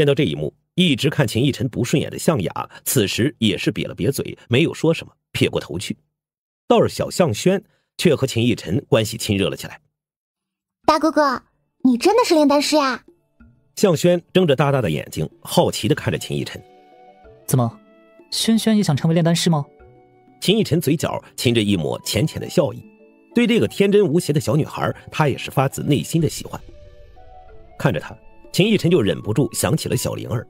见到这一幕，一直看秦逸尘不顺眼的向雅，此时也是瘪了瘪嘴，没有说什么，撇过头去。倒是小向轩却和秦逸尘关系亲热了起来。大哥哥，你真的是炼丹师呀？向轩睁着大大的眼睛，好奇的看着秦逸尘。怎么，轩轩也想成为炼丹师吗？秦逸尘嘴角噙着一抹浅浅的笑意，对这个天真无邪的小女孩，他也是发自内心的喜欢。看着她，秦逸晨就忍不住想起了小灵儿，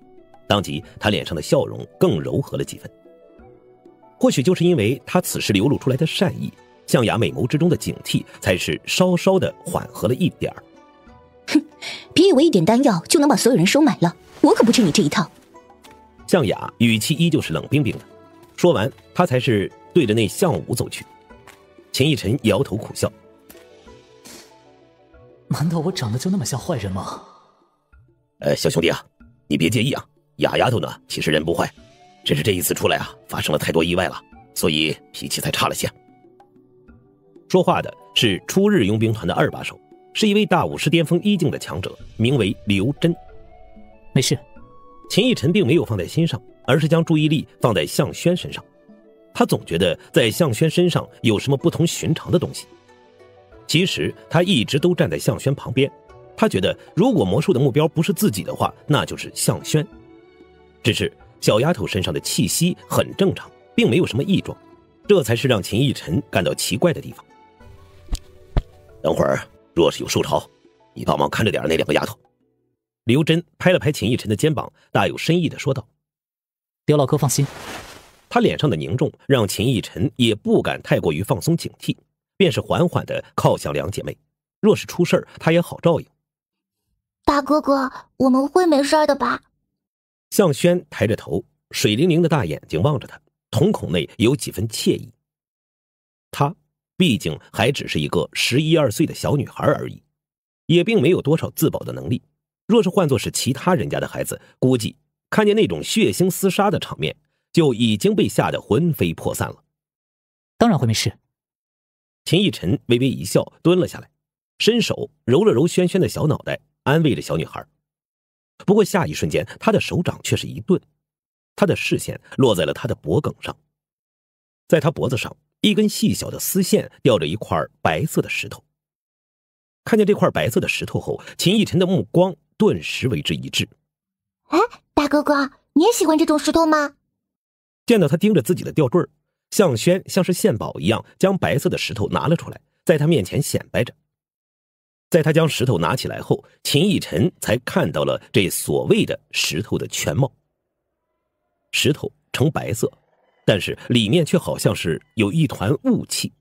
当即他脸上的笑容更柔和了几分。或许就是因为他此时流露出来的善意，向雅美眸之中的警惕，才是稍稍的缓和了一点儿。哼，别以为一点丹药就能把所有人收买了，我可不吃你这一套。向雅语气依旧是冷冰冰的，说完，他才是。对着那项武走去，秦逸晨摇头苦笑。难道我长得就那么像坏人吗？呃，小兄弟啊，你别介意啊。雅丫头呢，其实人不坏，只是这一次出来啊，发生了太多意外了，所以脾气才差了些。说话的是初日佣兵团的二把手，是一位大武师巅峰一境的强者，名为刘真。没事，秦逸晨并没有放在心上，而是将注意力放在向轩身上。他总觉得在向轩身上有什么不同寻常的东西。其实他一直都站在向轩旁边，他觉得如果魔术的目标不是自己的话，那就是向轩。只是小丫头身上的气息很正常，并没有什么异状，这才是让秦逸尘感到奇怪的地方。等会儿若是有受潮，你帮忙看着点那两个丫头。刘真拍了拍秦逸尘的肩膀，大有深意的说道：“刁老哥放心。”他脸上的凝重让秦逸尘也不敢太过于放松警惕，便是缓缓的靠向两姐妹。若是出事他也好照应。大哥哥，我们会没事的吧？向轩抬着头，水灵灵的大眼睛望着他，瞳孔内有几分惬意。她毕竟还只是一个十一二岁的小女孩而已，也并没有多少自保的能力。若是换作是其他人家的孩子，估计看见那种血腥厮杀的场面。就已经被吓得魂飞魄散了。当然会没事。秦逸尘微微一笑，蹲了下来，伸手揉了揉轩轩的小脑袋，安慰着小女孩。不过下一瞬间，他的手掌却是一顿，他的视线落在了他的脖颈上，在他脖子上，一根细小的丝线吊着一块白色的石头。看见这块白色的石头后，秦逸晨的目光顿时为之一滞。哎，大哥哥，你也喜欢这种石头吗？见到他盯着自己的吊坠向轩像是献宝一样将白色的石头拿了出来，在他面前显摆着。在他将石头拿起来后，秦逸晨才看到了这所谓的石头的全貌。石头呈白色，但是里面却好像是有一团雾气，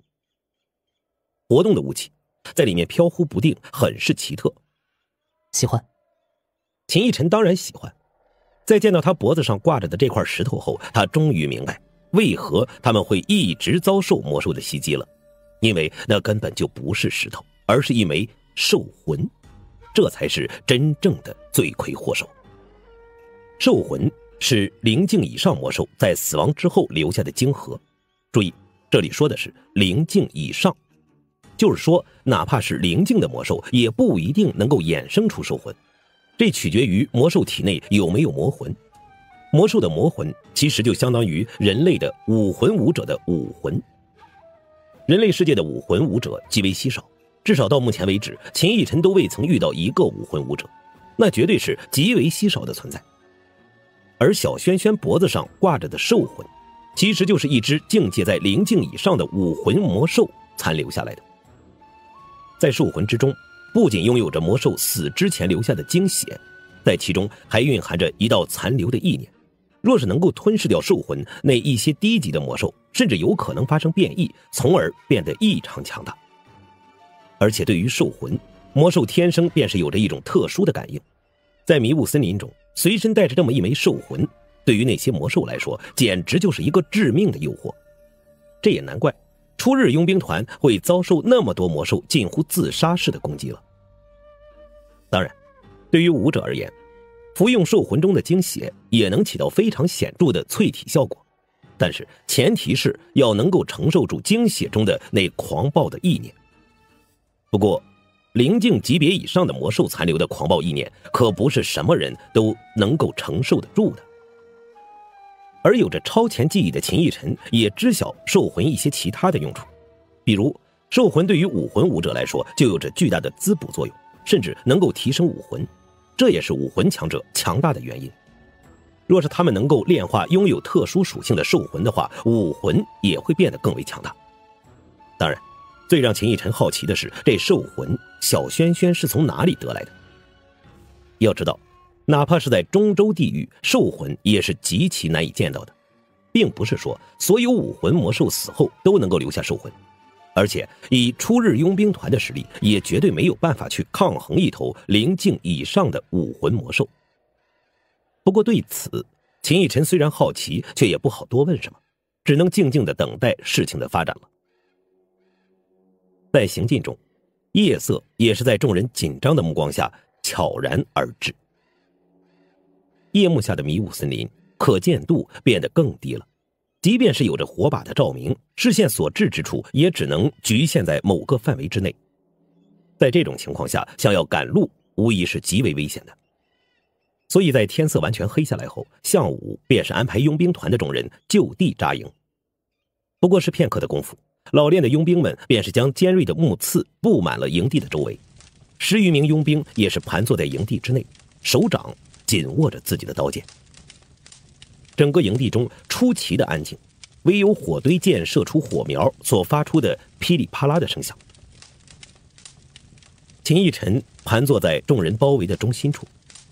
活动的雾气在里面飘忽不定，很是奇特。喜欢，秦逸晨当然喜欢。在见到他脖子上挂着的这块石头后，他终于明白为何他们会一直遭受魔兽的袭击了，因为那根本就不是石头，而是一枚兽魂，这才是真正的罪魁祸首。兽魂是灵境以上魔兽在死亡之后留下的晶核，注意，这里说的是灵境以上，就是说，哪怕是灵境的魔兽，也不一定能够衍生出兽魂。这取决于魔兽体内有没有魔魂。魔兽的魔魂其实就相当于人类的武魂武者的武魂。人类世界的武魂武者极为稀少，至少到目前为止，秦逸晨都未曾遇到一个武魂武者，那绝对是极为稀少的存在。而小轩轩脖子上挂着的兽魂，其实就是一只境界在灵境以上的武魂魔兽残留下来的，在兽魂之中。不仅拥有着魔兽死之前留下的精血，在其中还蕴含着一道残留的意念。若是能够吞噬掉兽魂，那一些低级的魔兽甚至有可能发生变异，从而变得异常强大。而且对于兽魂，魔兽天生便是有着一种特殊的感应。在迷雾森林中，随身带着这么一枚兽魂，对于那些魔兽来说，简直就是一个致命的诱惑。这也难怪。初日佣兵团会遭受那么多魔兽近乎自杀式的攻击了。当然，对于武者而言，服用兽魂中的精血也能起到非常显著的淬体效果，但是前提是要能够承受住精血中的那狂暴的意念。不过，灵境级别以上的魔兽残留的狂暴意念，可不是什么人都能够承受得住的。而有着超前记忆的秦逸尘也知晓兽魂一些其他的用处，比如兽魂对于武魂武者来说就有着巨大的滋补作用，甚至能够提升武魂，这也是武魂强者强大的原因。若是他们能够炼化拥有特殊属性的兽魂的话，武魂也会变得更为强大。当然，最让秦逸尘好奇的是，这兽魂小轩轩是从哪里得来的？要知道。哪怕是在中州地域，兽魂也是极其难以见到的，并不是说所有武魂魔兽死后都能够留下兽魂，而且以初日佣兵团的实力，也绝对没有办法去抗衡一头灵境以上的武魂魔兽。不过对此，秦逸尘虽然好奇，却也不好多问什么，只能静静的等待事情的发展了。在行进中，夜色也是在众人紧张的目光下悄然而至。夜幕下的迷雾森林，可见度变得更低了。即便是有着火把的照明，视线所至之处也只能局限在某个范围之内。在这种情况下，想要赶路，无疑是极为危险的。所以在天色完全黑下来后，项武便是安排佣兵团的众人就地扎营。不过是片刻的功夫，老练的佣兵们便是将尖锐的木刺布满了营地的周围，十余名佣兵也是盘坐在营地之内，手掌。紧握着自己的刀剑，整个营地中出奇的安静，唯有火堆箭射出火苗所发出的噼里啪啦的声响。秦逸尘盘坐在众人包围的中心处，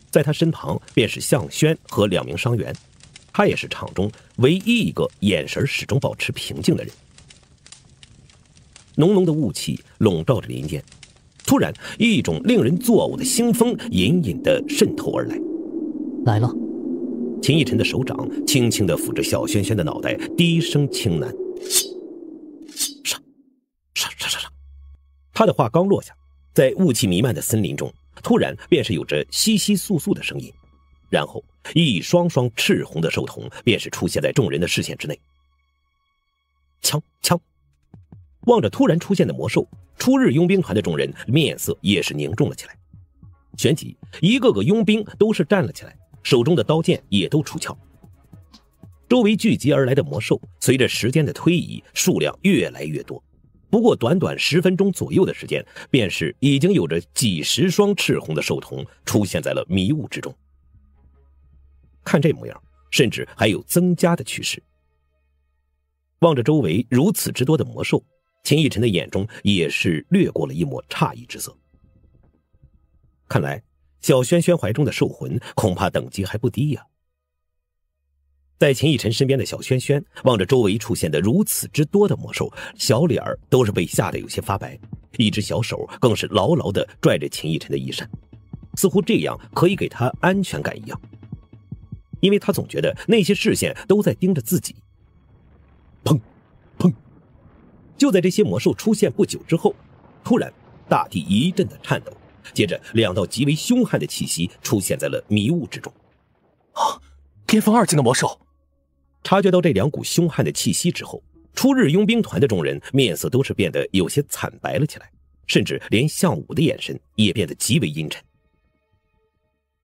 在他身旁便是向轩和两名伤员，他也是场中唯一一个眼神始终保持平静的人。浓浓的雾气笼罩着林间，突然一种令人作呕的腥风隐隐的渗透而来。来了，秦逸尘的手掌轻轻的抚着小轩轩的脑袋，低声轻喃：“杀，杀，杀，杀，杀！”他的话刚落下，在雾气弥漫的森林中，突然便是有着窸窸窣窣的声音，然后一双双赤红的兽瞳便是出现在众人的视线之内。枪，枪！望着突然出现的魔兽，初日佣兵团的众人面色也是凝重了起来，旋即一个个佣兵都是站了起来。手中的刀剑也都出鞘，周围聚集而来的魔兽，随着时间的推移，数量越来越多。不过短短十分钟左右的时间，便是已经有着几十双赤红的兽瞳出现在了迷雾之中。看这模样，甚至还有增加的趋势。望着周围如此之多的魔兽，秦逸尘的眼中也是掠过了一抹诧异之色。看来。小轩轩怀中的兽魂恐怕等级还不低呀。在秦逸尘身边的小轩轩望着周围出现的如此之多的魔兽，小脸儿都是被吓得有些发白，一只小手更是牢牢的拽着秦逸尘的衣衫，似乎这样可以给他安全感一样。因为他总觉得那些视线都在盯着自己。就在这些魔兽出现不久之后，突然大地一阵的颤抖。接着，两道极为凶悍的气息出现在了迷雾之中。啊，巅峰二境的魔兽！察觉到这两股凶悍的气息之后，初日佣兵团的众人面色都是变得有些惨白了起来，甚至连向武的眼神也变得极为阴沉。